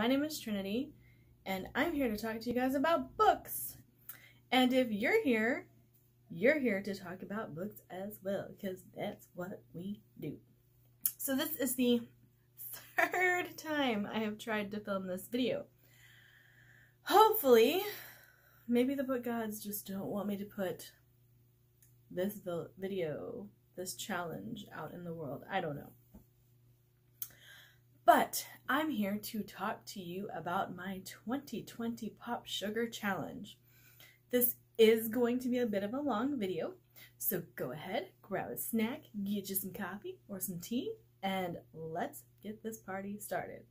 My name is Trinity, and I'm here to talk to you guys about books. And if you're here, you're here to talk about books as well, because that's what we do. So this is the third time I have tried to film this video. Hopefully, maybe the book gods just don't want me to put this video, this challenge out in the world. I don't know. But I'm here to talk to you about my 2020 Pop Sugar Challenge. This is going to be a bit of a long video, so go ahead, grab a snack, get you some coffee or some tea, and let's get this party started.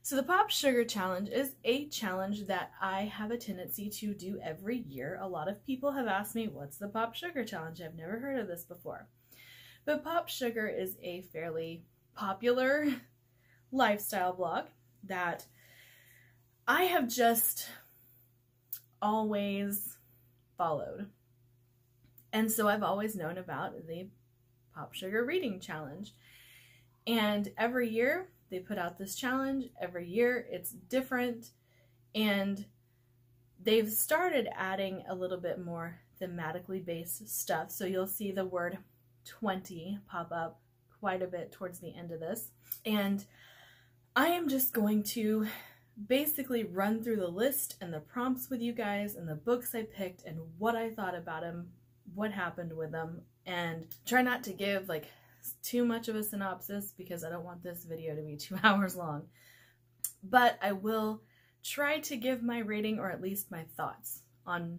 So the Pop Sugar Challenge is a challenge that I have a tendency to do every year. A lot of people have asked me, what's the Pop Sugar Challenge? I've never heard of this before. But Pop Sugar is a fairly popular lifestyle blog that I have just always followed. And so I've always known about the Pop Sugar Reading Challenge. And every year they put out this challenge. Every year it's different. And they've started adding a little bit more thematically based stuff. So you'll see the word 20 pop up quite a bit towards the end of this. And I am just going to basically run through the list and the prompts with you guys and the books I picked and what I thought about them, what happened with them, and try not to give like too much of a synopsis because I don't want this video to be two hours long. But I will try to give my rating or at least my thoughts on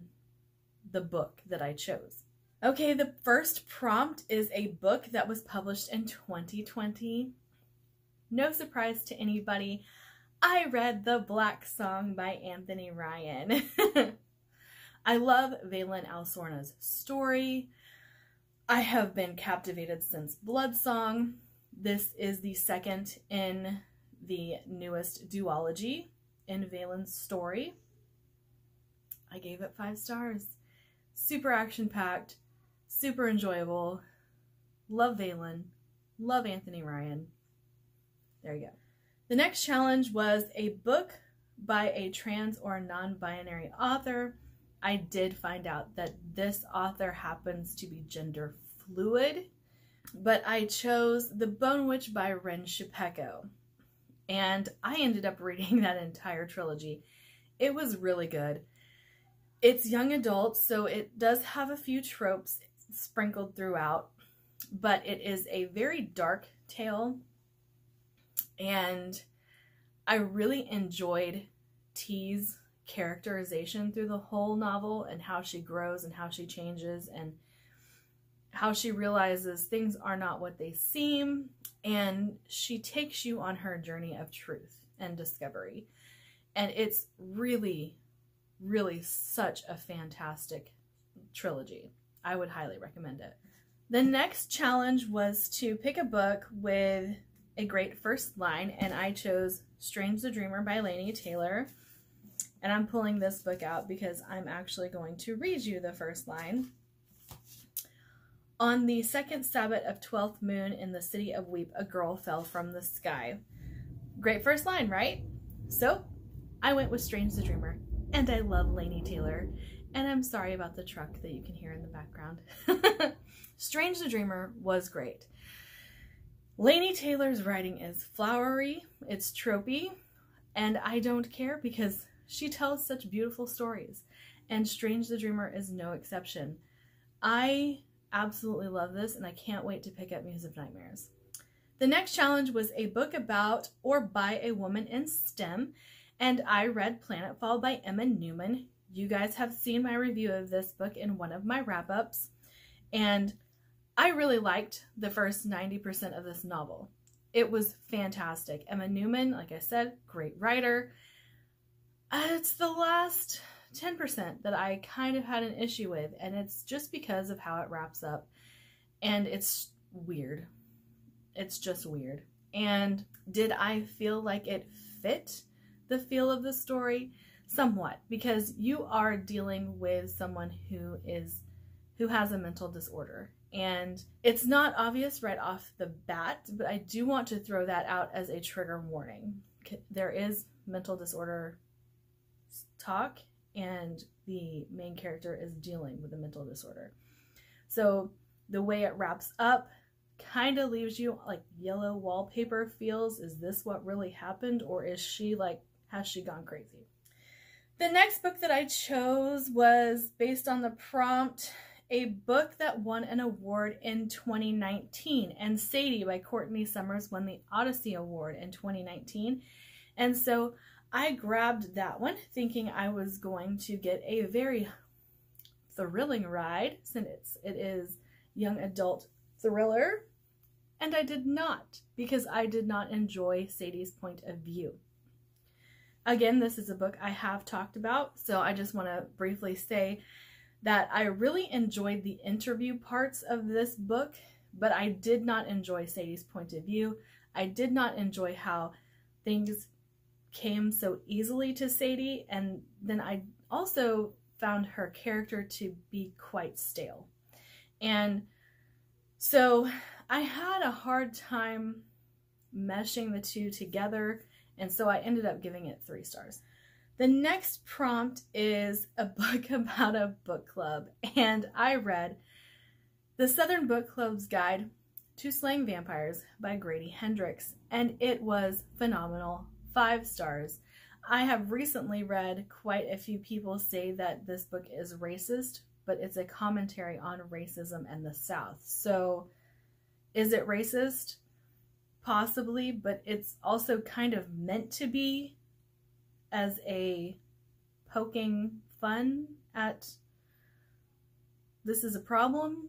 the book that I chose. Okay, the first prompt is a book that was published in 2020 no surprise to anybody, I read The Black Song by Anthony Ryan. I love Vaelin Al Sorna's story. I have been captivated since Blood Song. This is the second in the newest duology in Vaelin's story. I gave it five stars. Super action packed, super enjoyable. Love Valen. Love Anthony Ryan. There you go. The next challenge was a book by a trans or non-binary author. I did find out that this author happens to be gender fluid, but I chose The Bone Witch by Rin Chupeco. And I ended up reading that entire trilogy. It was really good. It's young adult, so it does have a few tropes sprinkled throughout, but it is a very dark tale and I really enjoyed Tea's characterization through the whole novel and how she grows and how she changes and how she realizes things are not what they seem and she takes you on her journey of truth and discovery. And it's really, really such a fantastic trilogy. I would highly recommend it. The next challenge was to pick a book with a great first line, and I chose Strange the Dreamer by Laini Taylor. And I'm pulling this book out because I'm actually going to read you the first line. On the second Sabbath of 12th moon in the city of Weep, a girl fell from the sky. Great first line, right? So, I went with Strange the Dreamer, and I love Laini Taylor, and I'm sorry about the truck that you can hear in the background. Strange the Dreamer was great. Laini Taylor's writing is flowery, it's tropey, and I don't care because she tells such beautiful stories. And Strange the Dreamer is no exception. I absolutely love this and I can't wait to pick up Muse of Nightmares. The next challenge was a book about or by a woman in STEM, and I read Planetfall by Emma Newman. You guys have seen my review of this book in one of my wrap-ups, and I really liked the first 90% of this novel. It was fantastic. Emma Newman, like I said, great writer. Uh, it's the last 10% that I kind of had an issue with, and it's just because of how it wraps up. And it's weird. It's just weird. And did I feel like it fit the feel of the story? Somewhat, because you are dealing with someone who is who has a mental disorder and it's not obvious right off the bat, but I do want to throw that out as a trigger warning. There is mental disorder talk and the main character is dealing with a mental disorder. So the way it wraps up kind of leaves you like yellow wallpaper feels is this what really happened or is she like has she gone crazy? The next book that I chose was based on the prompt a book that won an award in 2019 and Sadie by Courtney Summers won the Odyssey Award in 2019 and so I grabbed that one thinking I was going to get a very thrilling ride since it's, it is young adult thriller and I did not because I did not enjoy Sadie's point of view. Again, this is a book I have talked about, so I just want to briefly say that I really enjoyed the interview parts of this book, but I did not enjoy Sadie's point of view. I did not enjoy how things came so easily to Sadie, and then I also found her character to be quite stale. And so I had a hard time meshing the two together and so I ended up giving it three stars. The next prompt is a book about a book club, and I read The Southern Book Club's Guide to Slaying Vampires by Grady Hendrix, and it was phenomenal. Five stars. I have recently read quite a few people say that this book is racist, but it's a commentary on racism and the South. So, is it racist? possibly, but it's also kind of meant to be as a poking fun at this is a problem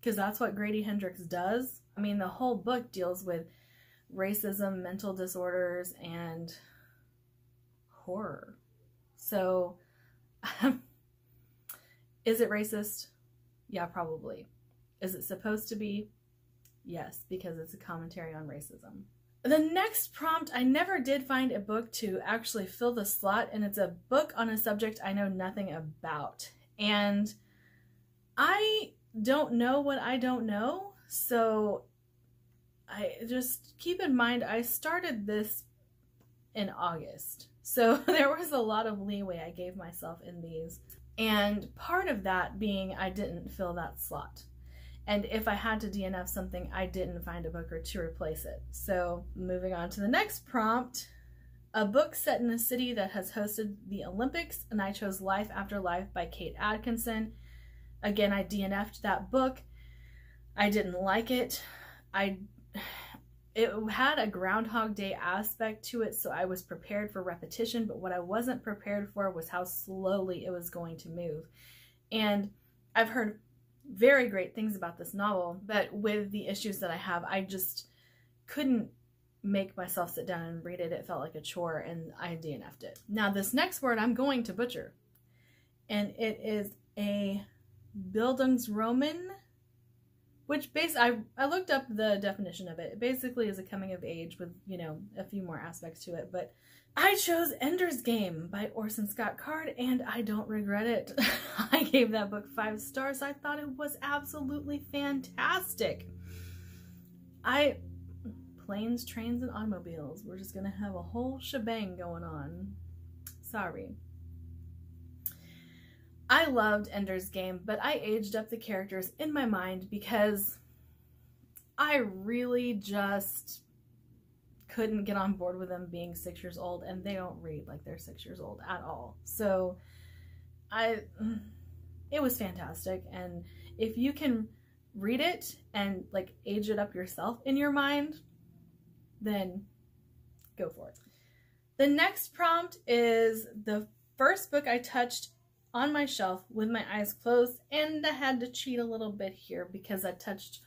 because that's what Grady Hendrix does. I mean, the whole book deals with racism, mental disorders, and horror. So, is it racist? Yeah, probably. Is it supposed to be? Yes, because it's a commentary on racism. The next prompt, I never did find a book to actually fill the slot, and it's a book on a subject I know nothing about. And I don't know what I don't know, so I just keep in mind I started this in August. So there was a lot of leeway I gave myself in these. And part of that being I didn't fill that slot. And if I had to DNF something, I didn't find a book or to replace it. So moving on to the next prompt, a book set in a city that has hosted the Olympics, and I chose Life After Life by Kate Atkinson. Again, I DNF'd that book. I didn't like it. I it had a groundhog day aspect to it so i was prepared for repetition but what i wasn't prepared for was how slowly it was going to move and i've heard very great things about this novel, but with the issues that I have, I just couldn't make myself sit down and read it. It felt like a chore and I DNF'd it. Now, this next word I'm going to butcher, and it is a Bildungsroman, which base I, I looked up the definition of it. It basically is a coming of age with, you know, a few more aspects to it, but I chose Ender's Game by Orson Scott Card, and I don't regret it. I gave that book five stars. I thought it was absolutely fantastic. I planes, trains, and automobiles. We're just gonna have a whole shebang going on. Sorry. I loved Ender's Game, but I aged up the characters in my mind because I really just couldn't get on board with them being six years old and they don't read like they're six years old at all. So i mm, it was fantastic and if you can read it and like age it up yourself in your mind then go for it. The next prompt is the first book i touched on my shelf with my eyes closed and i had to cheat a little bit here because i touched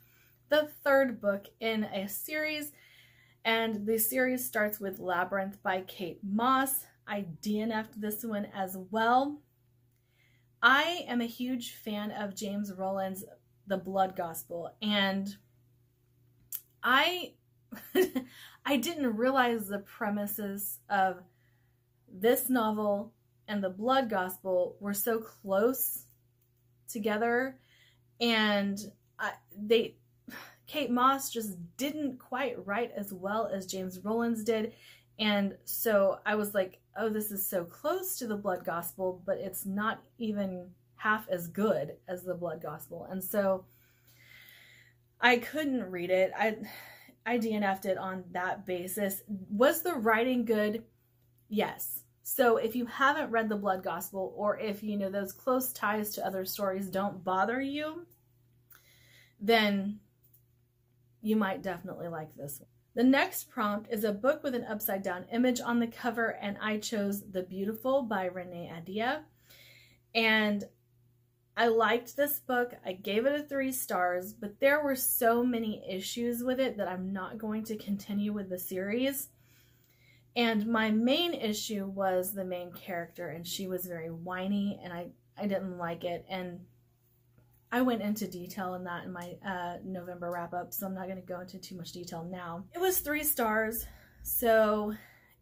the third book in a series and the series starts with Labyrinth by Kate Mosse. I DNF'd this one as well. I am a huge fan of James Rollins' The Blood Gospel, and I I didn't realize the premises of this novel and the Blood Gospel were so close together, and I, they Kate Mosse just didn't quite write as well as James Rollins did. And so I was like, oh, this is so close to the blood gospel, but it's not even half as good as the blood gospel. And so I couldn't read it. I I DNF'd it on that basis. Was the writing good? Yes. So if you haven't read the blood gospel or if you know those close ties to other stories don't bother you, then you might definitely like this one. The next prompt is a book with an upside down image on the cover, and I chose The Beautiful by Renee Ahdieh. And I liked this book. I gave it a three stars, but there were so many issues with it that I'm not going to continue with the series. And my main issue was the main character, and she was very whiny, and I, I didn't like it. And I went into detail in that in my uh, November wrap up, so I'm not going to go into too much detail now. It was three stars, so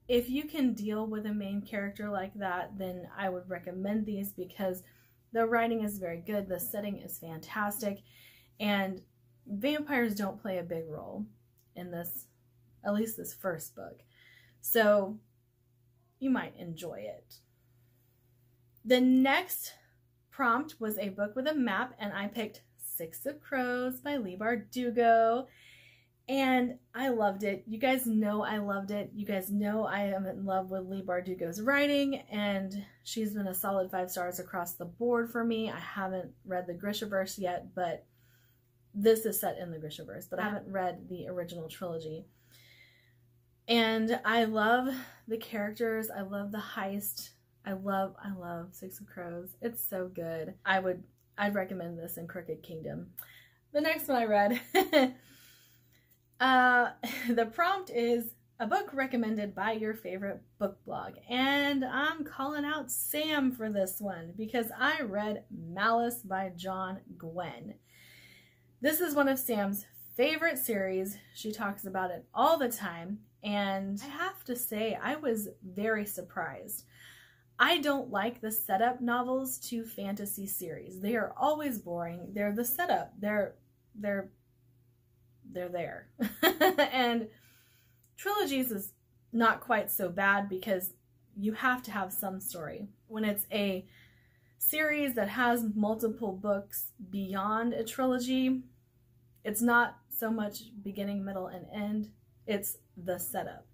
if you can deal with a main character like that, then I would recommend these because the writing is very good, the setting is fantastic, and vampires don't play a big role in this, at least this first book. So you might enjoy it. The next prompt was a book with a map, and I picked Six of Crows by Leigh Bardugo. And I loved it. You guys know I loved it. You guys know I am in love with Leigh Bardugo's writing, and she's been a solid five stars across the board for me. I haven't read the Grishaverse yet, but this is set in the Grishaverse, but I haven't read the original trilogy. And I love the characters. I love the heist. I love, I love Six of Crows. It's so good. I would, I'd recommend this in Crooked Kingdom. The next one I read, uh, the prompt is a book recommended by your favorite book blog. And I'm calling out Sam for this one because I read Malice by John Gwynne. This is one of Sam's favorite series. She talks about it all the time. And I have to say, I was very surprised. I don't like the setup novels to fantasy series. They are always boring. They're the setup. They're they're they're there. and trilogies is not quite so bad because you have to have some story. When it's a series that has multiple books beyond a trilogy, it's not so much beginning, middle, and end. It's the setup.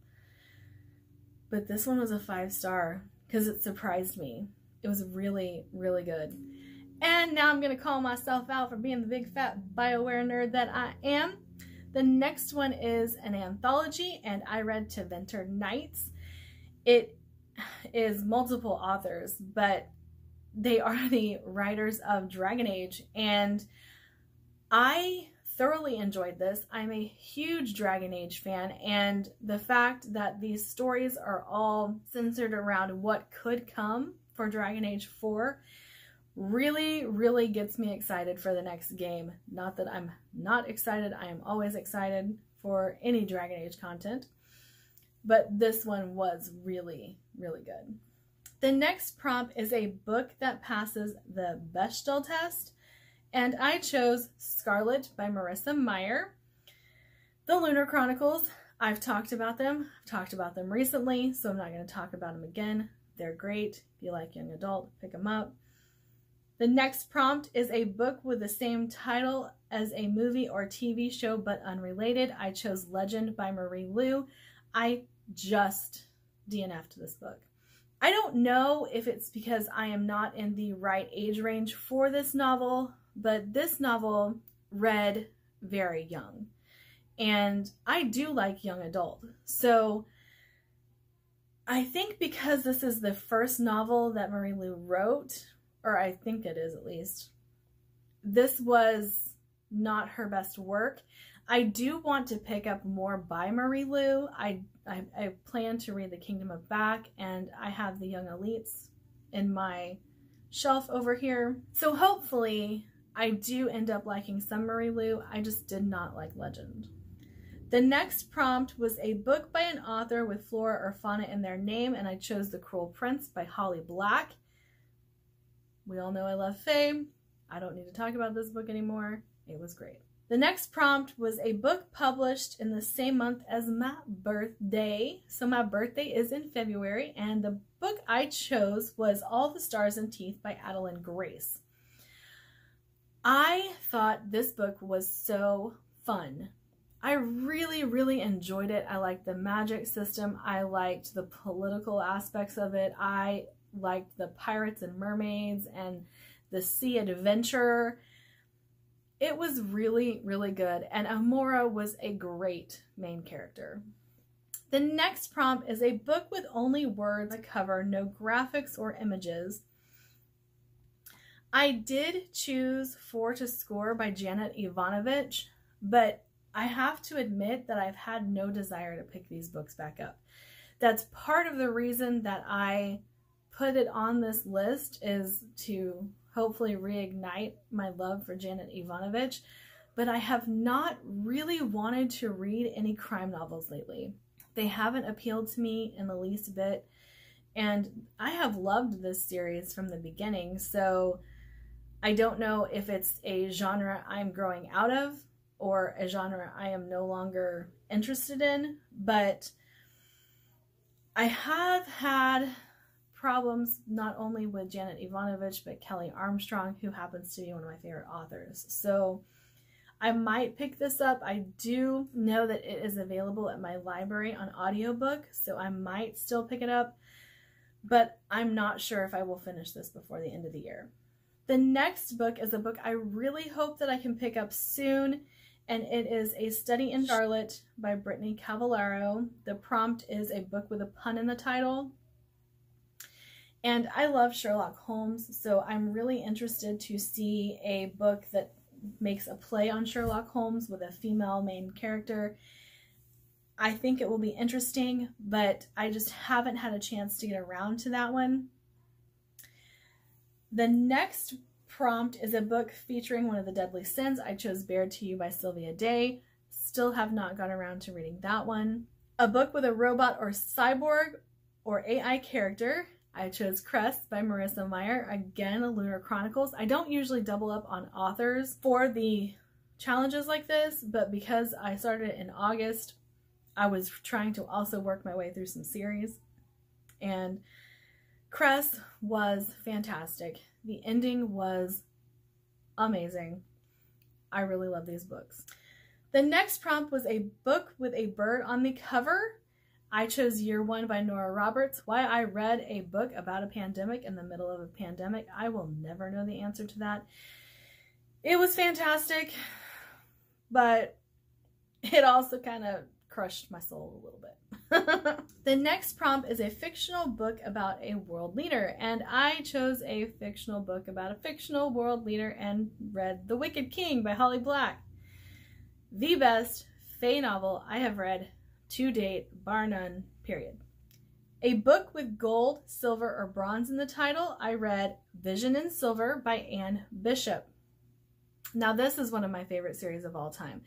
But this one was a five star because it surprised me. It was really, really good. And now I'm going to call myself out for being the big fat Bioware nerd that I am. The next one is an anthology, and I read Tevinter Nights. It is multiple authors, but they are the writers of Dragon Age, and I thoroughly enjoyed this. I'm a huge Dragon Age fan, and the fact that these stories are all centered around what could come for Dragon Age 4 really, really gets me excited for the next game. Not that I'm not excited, I am always excited for any Dragon Age content, but this one was really, really good. The next prompt is a book that passes the Bechdel test and I chose Scarlet by Marissa Meyer. The Lunar Chronicles, I've talked about them. I've talked about them recently, so I'm not going to talk about them again. They're great. If you like young adult, pick them up. The next prompt is a book with the same title as a movie or TV show but unrelated. I chose Legend by Marie Lu. I just DNF'd this book. I don't know if it's because I am not in the right age range for this novel, but this novel read very young. And I do like young adult. So I think because this is the first novel that Marie Lu wrote, or I think it is at least, this was not her best work. I do want to pick up more by Marie Lu. I, I, I plan to read The Kingdom of Back, and I have The Young Elites in my shelf over here. So hopefully I do end up liking some Marie Lu. I just did not like Legend. The next prompt was a book by an author with flora or fauna in their name, and I chose The Cruel Prince by Holly Black. We all know I love fame. I don't need to talk about this book anymore. It was great. The next prompt was a book published in the same month as my birthday. So my birthday is in February, and the book I chose was All the Stars and Teeth by Adalyn Grace. I thought this book was so fun. I really, really enjoyed it. I liked the magic system. I liked the political aspects of it. I liked the pirates and mermaids and the sea adventure it was really, really good, and Amora was a great main character. The next prompt is a book with only words on the cover, no graphics or images. I did choose Four to Score by Janet Evanovich, but I have to admit that I've had no desire to pick these books back up. That's part of the reason that I put it on this list is to hopefully reignite my love for Janet Evanovich, but I have not really wanted to read any crime novels lately. They haven't appealed to me in the least bit, and I have loved this series from the beginning, so I don't know if it's a genre I'm growing out of or a genre I am no longer interested in, but I have had problems not only with Janet Evanovich but Kelley Armstrong, who happens to be one of my favorite authors. So I might pick this up. I do know that it is available at my library on audiobook, so I might still pick it up, but I'm not sure if I will finish this before the end of the year. The next book is a book I really hope that I can pick up soon, and it is A Study in Charlotte by Brittany Cavallaro. The prompt is a book with a pun in the title, and I love Sherlock Holmes, so I'm really interested to see a book that makes a play on Sherlock Holmes with a female main character. I think it will be interesting, but I just haven't had a chance to get around to that one. The next prompt is a book featuring one of the deadly sins. I chose Bared to You by Sylvia Day. Still have not got around to reading that one. A book with a robot or cyborg or AI character. I chose Cress by Marissa Meyer. Again, a Lunar Chronicles. I don't usually double up on authors for the challenges like this, but because I started in August, I was trying to also work my way through some series. And Cress was fantastic. The ending was amazing. I really love these books. The next prompt was a book with a bird on the cover I chose Year One by Nora Roberts. Why I read a book about a pandemic in the middle of a pandemic, I will never know the answer to that. It was fantastic, but it also kind of crushed my soul a little bit. the next prompt is a fictional book about a world leader, and I chose a fictional book about a fictional world leader and read The Wicked King by Holly Black. The best Fae novel I have read to date, bar none, period. A book with gold, silver, or bronze in the title, I read Vision in Silver by Anne Bishop. Now, this is one of my favorite series of all time,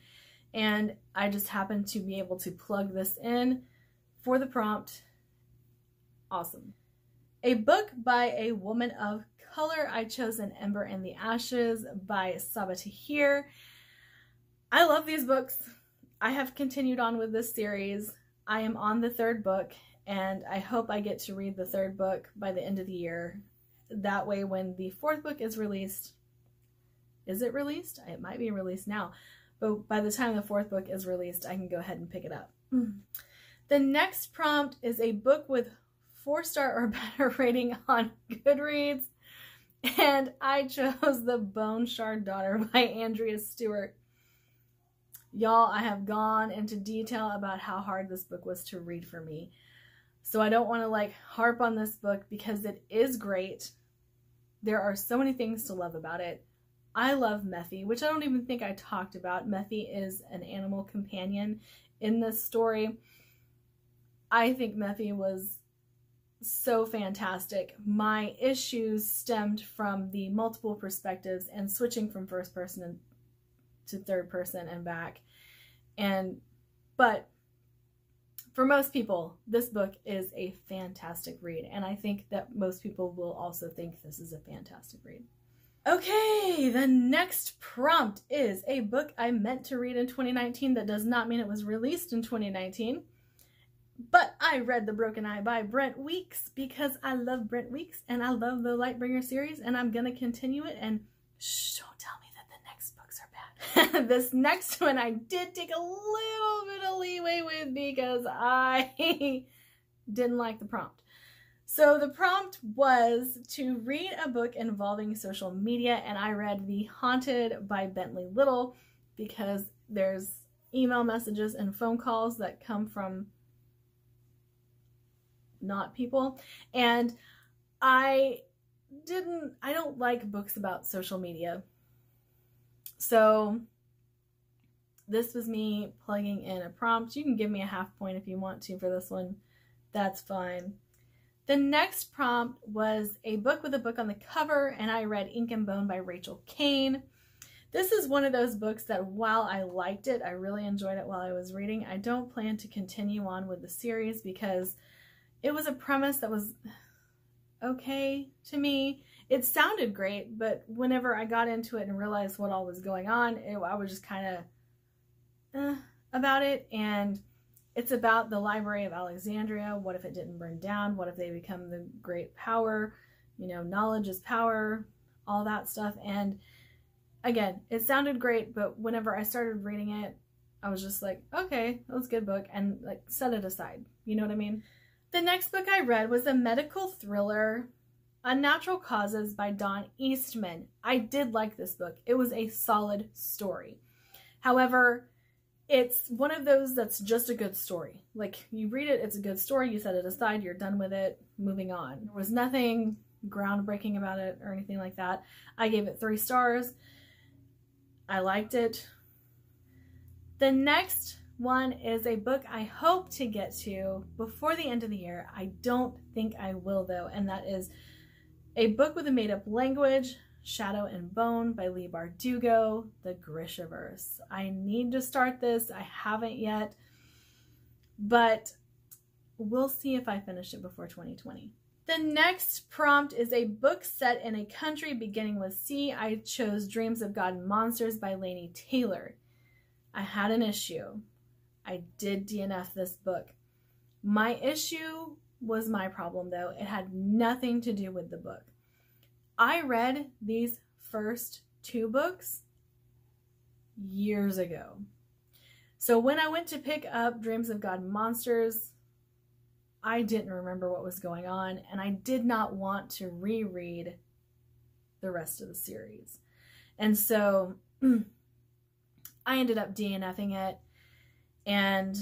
and I just happened to be able to plug this in for the prompt. Awesome. A book by a woman of color, I chose An Ember in the Ashes by Sabaa Tahir. I love these books. I have continued on with this series. I am on the third book, and I hope I get to read the third book by the end of the year. That way, when the fourth book is released, is it released? It might be released now, but by the time the fourth book is released, I can go ahead and pick it up. The next prompt is a book with four star or better rating on Goodreads, and I chose The Bone Shard Daughter by Andrea Stewart. Y'all, I have gone into detail about how hard this book was to read for me. So I don't want to like harp on this book because it is great. There are so many things to love about it. I love Mephi, which I don't even think I talked about. Mephi is an animal companion in this story. I think Mephi was so fantastic. My issues stemmed from the multiple perspectives and switching from first person to third person and back. And, but for most people, this book is a fantastic read. And I think that most people will also think this is a fantastic read. Okay, the next prompt is a book I meant to read in 2019 that does not mean it was released in 2019. But I read The Broken Eye by Brent Weeks because I love Brent Weeks and I love the Lightbringer series and I'm going to continue it and shh, don't tell me that the next books are bad. this next one I did take a little bit of leeway with because I didn't like the prompt. So the prompt was to read a book involving social media and I read The Haunted by Bentley Little because there's email messages and phone calls that come from not people. And I didn't, I don't like books about social media. So this was me plugging in a prompt. You can give me a half point if you want to for this one. That's fine. The next prompt was a book with a book on the cover, and I read Ink and Bone by Rachel Caine. This is one of those books that while I liked it, I really enjoyed it while I was reading, I don't plan to continue on with the series because it was a premise that was okay to me. It sounded great, but whenever I got into it and realized what all was going on, it, I was just kind of eh, about it. And it's about the Library of Alexandria. What if it didn't burn down? What if they become the great power? You know, knowledge is power, all that stuff. And again, it sounded great, but whenever I started reading it, I was just like, okay, that was a good book, and like set it aside. You know what I mean? The next book I read was a medical thriller, Unnatural Causes by Don Eastman. I did like this book. It was a solid story. However, it's one of those that's just a good story. Like you read it, it's a good story, you set it aside, you're done with it, moving on. There was nothing groundbreaking about it or anything like that. I gave it three stars. I liked it. The next one is a book I hope to get to before the end of the year. I don't think I will though, and that is a book with a made up language, Shadow and Bone by Leigh Bardugo, The Grishaverse. I need to start this. I haven't yet, but we'll see if I finish it before 2020. The next prompt is a book set in a country beginning with C. I chose Dreams of God and Monsters by Laini Taylor. I had an issue. I did DNF this book. My issue was my problem, though. It had nothing to do with the book. I read these first two books years ago. So when I went to pick up Dreams of God Monsters, I didn't remember what was going on, and I did not want to reread the rest of the series. And so I ended up DNFing it and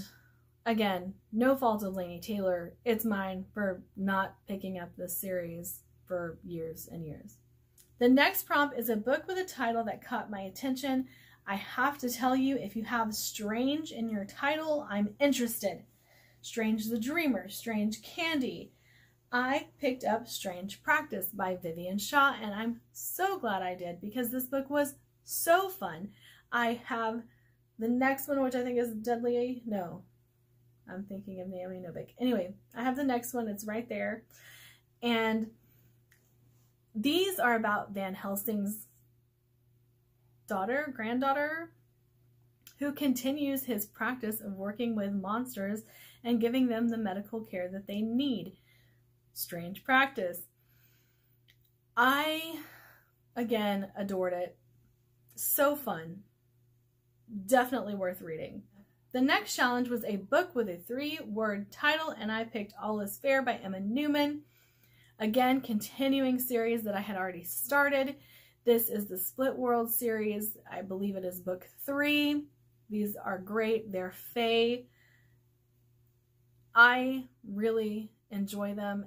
again, no fault of Laini Taylor. It's mine for not picking up this series for years and years. The next prompt is a book with a title that caught my attention. I have to tell you, if you have Strange in your title, I'm interested. Strange the Dreamer, Strange Candy. I picked up Strange Practice by Vivian Shaw, and I'm so glad I did because this book was so fun. I have the next one, which I think is Deadly, no, I'm thinking of Naomi Novik. Anyway, I have the next one. It's right there. And these are about Van Helsing's daughter, granddaughter, who continues his practice of working with monsters and giving them the medical care that they need. Strange practice. I, again, adored it. So fun definitely worth reading. The next challenge was a book with a three word title, and I picked All Is Fair by Emma Newman. Again, continuing series that I had already started. This is the Split World series. I believe it is book three. These are great. They're Fae. I really enjoy them.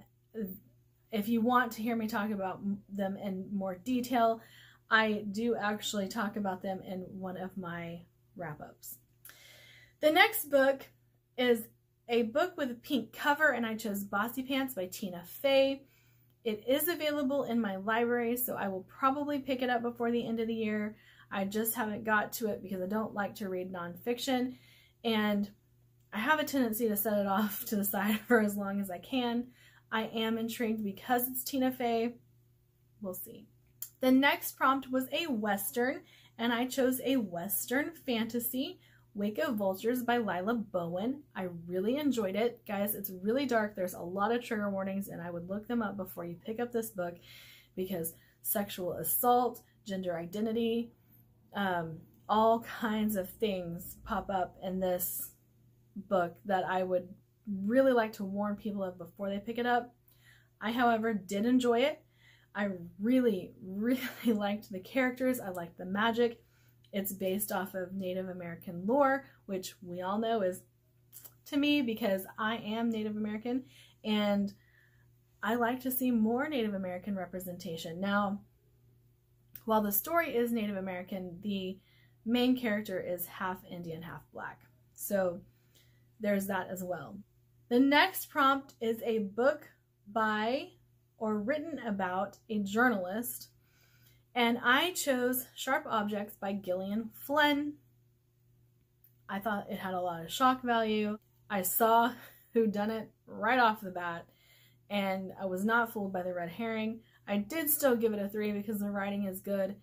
If you want to hear me talk about them in more detail, I do actually talk about them in one of my wrap ups. The next book is a book with a pink cover, and I chose Bossypants by Tina Fey. It is available in my library, so I will probably pick it up before the end of the year. I just haven't got to it because I don't like to read nonfiction, and I have a tendency to set it off to the side for as long as I can. I am intrigued because it's Tina Fey. We'll see. The next prompt was a Western, and I chose a Western fantasy, Wake of Vultures by Lila Bowen. I really enjoyed it. Guys, it's really dark. There's a lot of trigger warnings, and I would look them up before you pick up this book because sexual assault, gender identity, um, all kinds of things pop up in this book that I would really like to warn people of before they pick it up. I, however, did enjoy it. I really, really liked the characters. I liked the magic. It's based off of Native American lore, which we all know is to me because I am Native American and I like to see more Native American representation. Now, while the story is Native American, the main character is half Indian, half black. So there's that as well. The next prompt is a book by or written about a journalist, and I chose Sharp Objects by Gillian Flynn. I thought it had a lot of shock value. I saw who done it right off the bat, and I was not fooled by the red herring. I did still give it a three because the writing is good,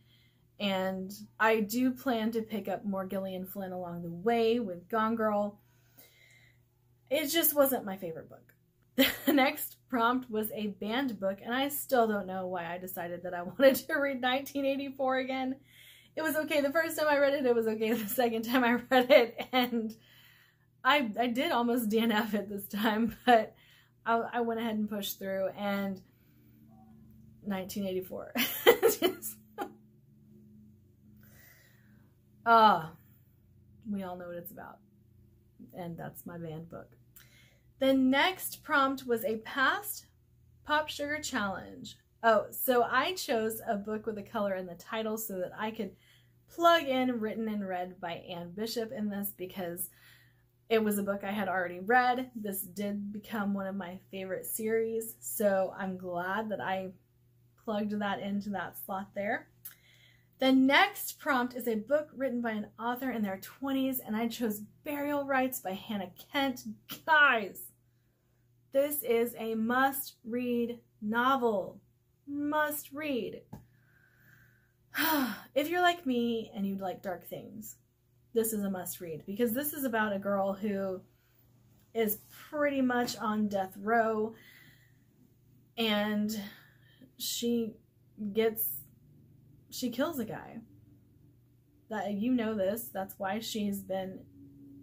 and I do plan to pick up more Gillian Flynn along the way with Gone Girl. It just wasn't my favorite book. The next prompt was a banned book, and I still don't know why I decided that I wanted to read 1984 again. It was okay the first time I read it, it was okay the second time I read it, and I, I did almost DNF it this time, but I, I went ahead and pushed through, and 1984. Ah, we all know what it's about. And that's my banned book. The next prompt was a past Pop Sugar Challenge. Oh, so I chose a book with a color in the title so that I could plug in Written in Red by Anne Bishop in this because it was a book I had already read. This did become one of my favorite series, so I'm glad that I plugged that into that slot there. The next prompt is a book written by an author in their 20s, and I chose Burial Rites by Hannah Kent. Guys, this is a must read novel. Must read. if you're like me and you like dark things, this is a must read because this is about a girl who is pretty much on death row and she gets she kills a guy. That you know this. That's why she's been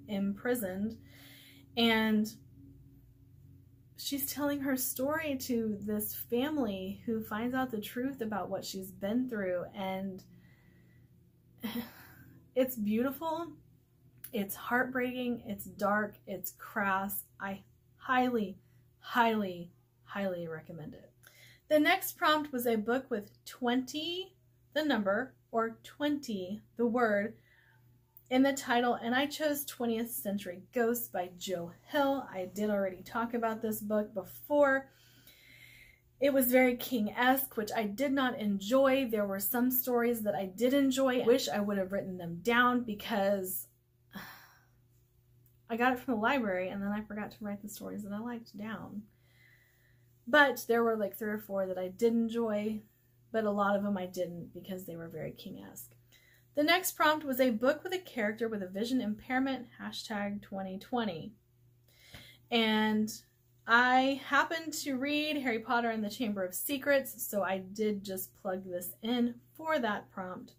imprisoned. And she's telling her story to this family who finds out the truth about what she's been through and it's beautiful. It's heartbreaking, it's dark, it's crass. I highly highly highly recommend it. The next prompt was a book with 20 the number, or 20, the word, in the title, and I chose 20th Century Ghosts by Joe Hill. I did already talk about this book before. It was very King-esque, which I did not enjoy. There were some stories that I did enjoy. I wish I would have written them down because I got it from the library and then I forgot to write the stories that I liked down. But there were like three or four that I did enjoy but a lot of them I didn't because they were very King-esque. The next prompt was a book with a character with a vision impairment, hashtag 2020. And I happened to read Harry Potter and the Chamber of Secrets, so I did just plug this in for that prompt.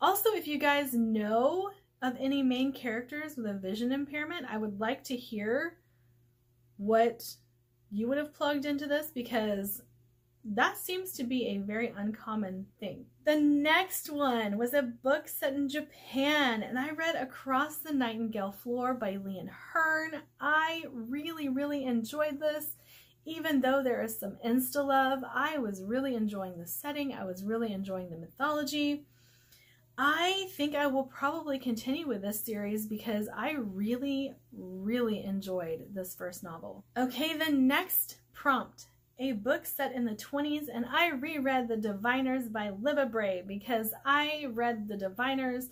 Also, if you guys know of any main characters with a vision impairment, I would like to hear what you would have plugged into this because that seems to be a very uncommon thing. The next one was a book set in Japan, and I read Across the Nightingale Floor by Lian Hearn. I really, really enjoyed this. Even though there is some insta love, I was really enjoying the setting. I was really enjoying the mythology. I think I will probably continue with this series because I really, really enjoyed this first novel. Okay, the next prompt a book set in the 20s, and I reread The Diviners by Libba Bray because I read The Diviners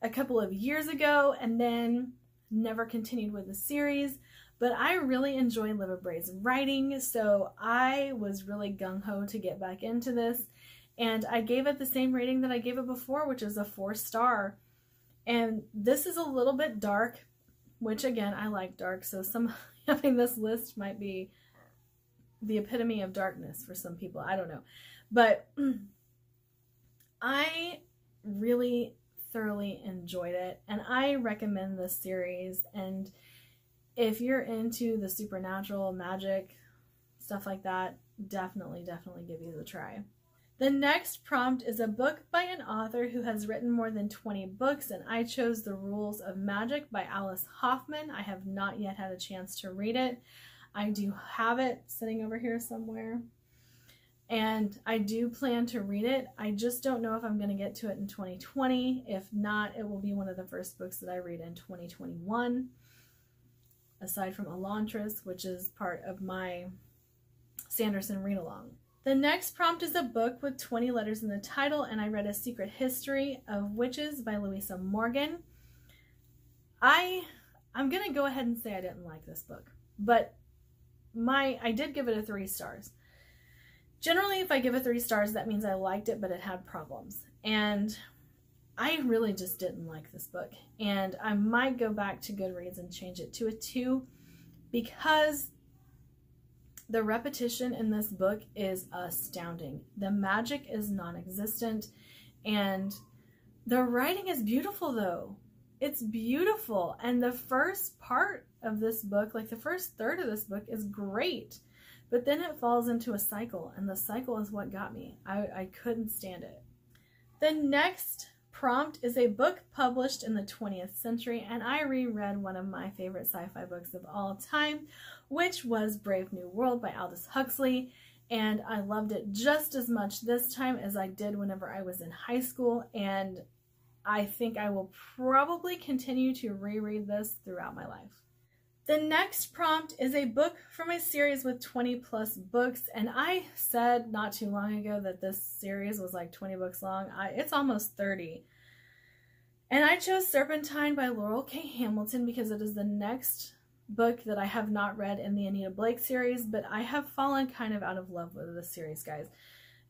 a couple of years ago and then never continued with the series. But I really enjoy Libba Bray's writing, so I was really gung ho to get back into this. And I gave it the same rating that I gave it before, which is a four star. And this is a little bit dark, which again, I like dark. So some having this list might be the epitome of darkness for some people. I don't know. But I really thoroughly enjoyed it and I recommend this series and if you're into the supernatural magic stuff like that definitely definitely give these a try the next prompt is a book by an author who has written more than 20 books, and I chose The Rules of Magic by Alice Hoffman. I have not yet had a chance to read it. I do have it sitting over here somewhere, and I do plan to read it. I just don't know if I'm going to get to it in 2020. If not, it will be one of the first books that I read in 2021, aside from Elantris, which is part of my Sanderson read along. The next prompt is a book with 20 letters in the title, and I read A Secret History of Witches by Louisa Morgan. I I'm gonna go ahead and say I didn't like this book, but my I did give it a three stars. Generally, if I give it three stars, that means I liked it, but it had problems. And I really just didn't like this book. And I might go back to Goodreads and change it to a two because the repetition in this book is astounding. The magic is non existent, and the writing is beautiful, though. It's beautiful. And the first part of this book, like the first third of this book, is great. But then it falls into a cycle, and the cycle is what got me. I, I couldn't stand it. The next prompt is a book published in the 20th century, and I reread one of my favorite sci fi books of all time, which was Brave New World by Aldous Huxley. And I loved it just as much this time as I did whenever I was in high school. And I think I will probably continue to reread this throughout my life. The next prompt is a book from a series with 20 plus books, and I said not too long ago that this series was like 20 books long. I, it's almost 30. And I chose Serpentine by Laurell K. Hamilton because it is the next book that I have not read in the Anita Blake series, but I have fallen kind of out of love with this series, guys.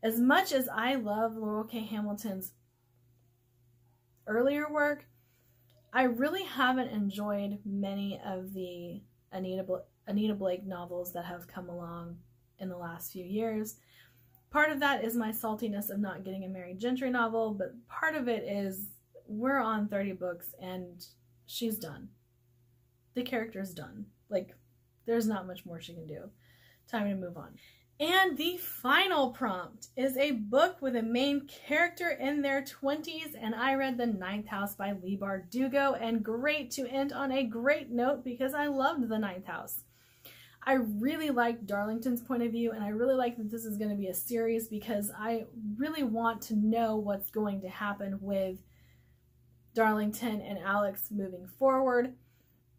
As much as I love Laurell K. Hamilton's earlier work, I really haven't enjoyed many of the Anita, Anita Blake novels that have come along in the last few years. Part of that is my saltiness of not getting a Merry Gentry novel, but part of it is we're on 30 books and she's done. The character's done. Like, there's not much more she can do. Time to move on. And the final prompt is a book with a main character in their 20s, and I read The Ninth House by Leigh Bardugo, and great to end on a great note because I loved The Ninth House. I really like Darlington's point of view, and I really like that this is going to be a series because I really want to know what's going to happen with Darlington and Alex moving forward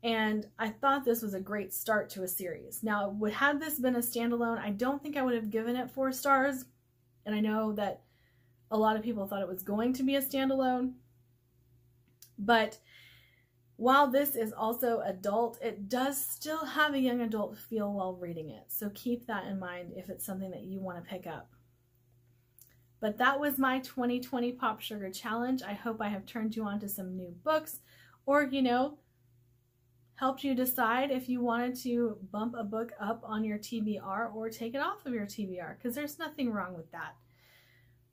and I thought this was a great start to a series. Now, would had this been a standalone, I don't think I would have given it four stars, and I know that a lot of people thought it was going to be a standalone, but while this is also adult, it does still have a young adult feel while reading it. So keep that in mind if it's something that you want to pick up. But that was my 2020 PopSugar Challenge. I hope I have turned you on to some new books or, you know, helped you decide if you wanted to bump a book up on your TBR or take it off of your TBR because there's nothing wrong with that.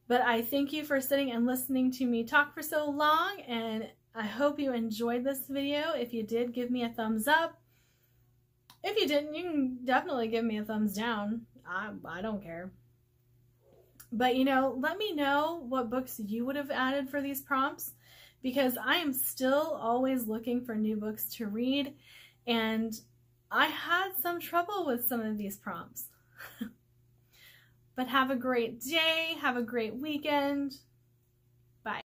But I thank you for sitting and listening to me talk for so long and I hope you enjoyed this video. If you did, give me a thumbs up. If you didn't, you can definitely give me a thumbs down. I, I don't care. But you know, let me know what books you would have added for these prompts because I am still always looking for new books to read and I had some trouble with some of these prompts. but have a great day, have a great weekend.